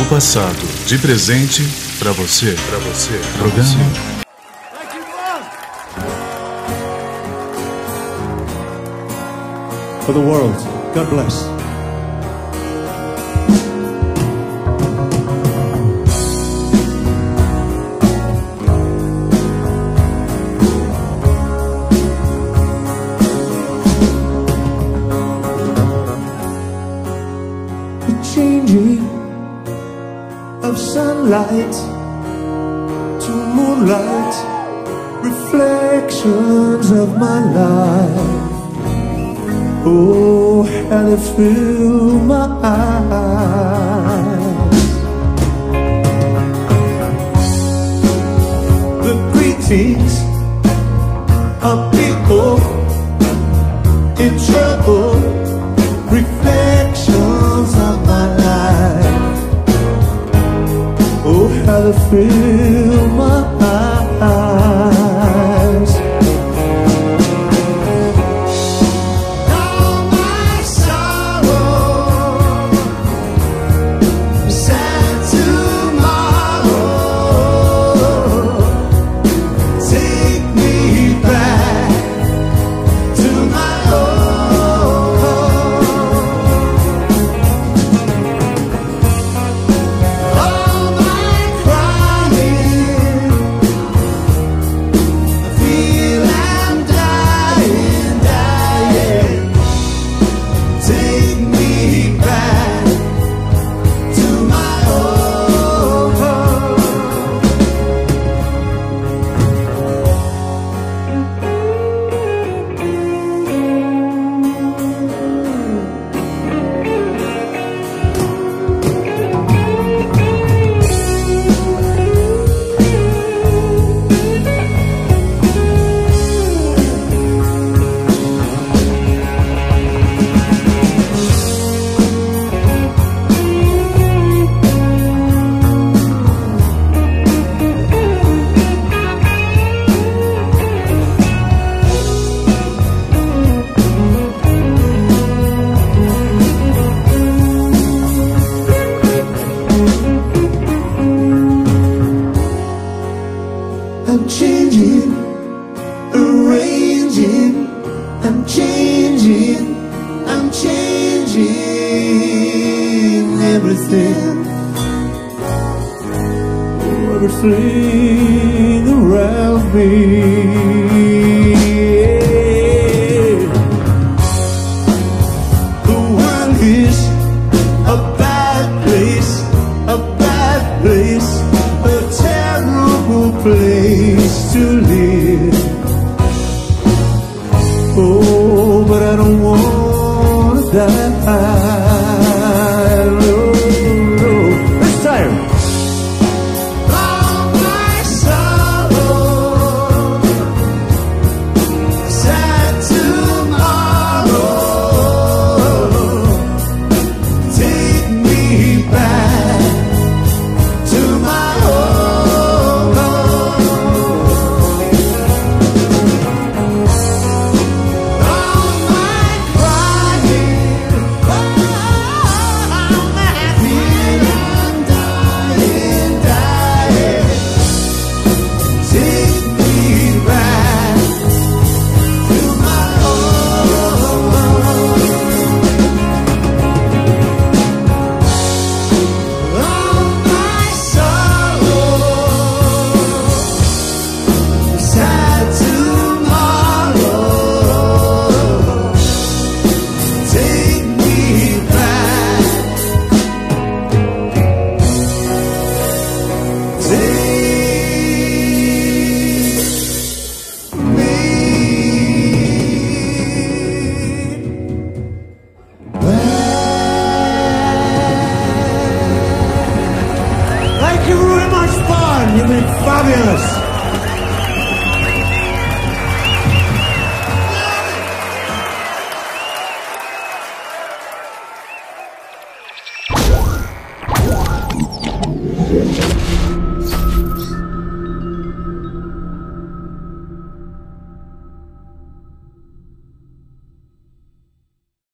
O passado de presente para você. Para você. Programa. For the world. God bless. Changing of sunlight to moonlight reflections of my life. Oh how they fill my eyes. The greetings of people in trouble. feliz. everything around me yeah. The one is